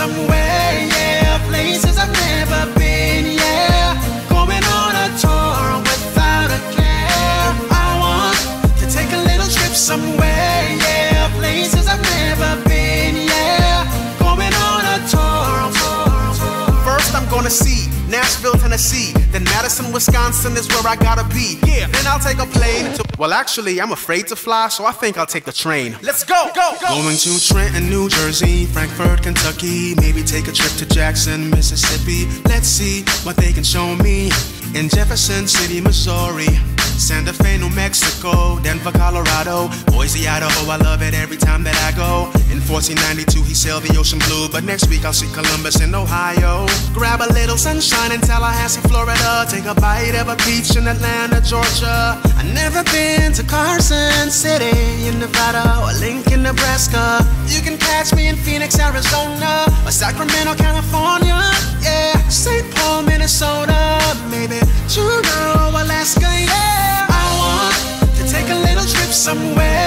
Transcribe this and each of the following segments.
somewhere, yeah. Places I've never been, yeah. Going on a tour without a care. I want to take a little trip somewhere, yeah. Places I've never been, yeah. Going on a tour. First, I'm gonna see Nashville, Tennessee. Then Madison, Wisconsin is where I gotta be. Yeah, then I'll take a plane to. Well, actually, I'm afraid to fly, so I think I'll take the train. Let's go, go, go. Going to Trenton, New Jersey, Frankfort, Kentucky. Maybe take a trip to Jackson, Mississippi. Let's see what they can show me in Jefferson City, Missouri. Santa Fe, New Mexico, Denver, Colorado, Boise, Idaho. I love it every time that I go. In 1492, he sailed the ocean blue, but next week I'll see Columbus in Ohio. Grab a little sunshine in Tallahassee, Florida. Take a bite of a peach in Atlanta, Georgia. I've never been to Carson City in Nevada or Lincoln, Nebraska. You can catch me in Phoenix, Arizona, or Sacramento, California. Yeah, St. Paul, Minnesota, maybe Juneau, Alaska. Yeah, I want to take a little trip somewhere.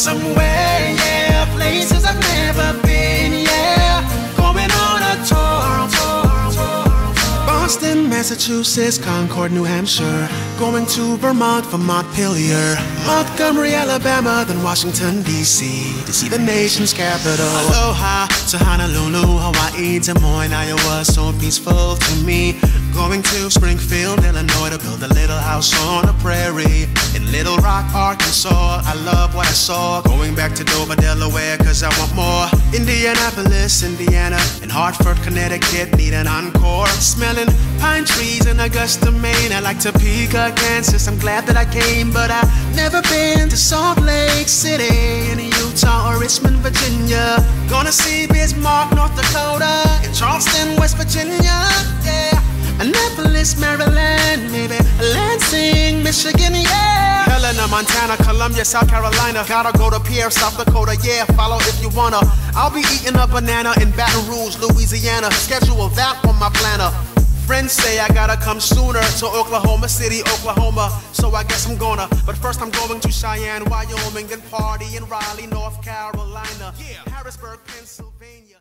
Somewhere. Yeah, places I've never been. Yeah, going on a tour. Boston, Massachusetts, Concord, New Hampshire. Going to Vermont for Montpelier. Montgomery, Alabama, then Washington, D.C. to see the nation's capital. Aloha to Honolulu, Hawaii, Des Moines, Iowa, so peaceful to me. Going to Springfield, Illinois to build a little house on a prairie. In Little Rock, Arkansas, I love what I saw. Going back to Dover, Delaware, cause I want more. Indianapolis, Indiana, and Hartford, Connecticut, need an encore. Smelling pine trees in Augusta, Maine. I like Topeka, Kansas. I'm glad that I came, but I've never been to Salt Lake City in Utah or Richmond, Virginia. Gonna see Bismarck, North Dakota, and Charleston, West Virginia. Yeah. Annapolis, Maryland, maybe Lansing, Michigan, yeah. Helena, Montana, Columbia, South Carolina. Gotta go to Pierre, South Dakota, yeah. Follow if you wanna. I'll be eating a banana in Baton Rouge, Louisiana. Schedule that on my planner. Friends say I gotta come sooner to Oklahoma City, Oklahoma. So I guess I'm gonna. But first I'm going to Cheyenne, Wyoming, then party in Raleigh, North Carolina. Yeah. Harrisburg, Pennsylvania.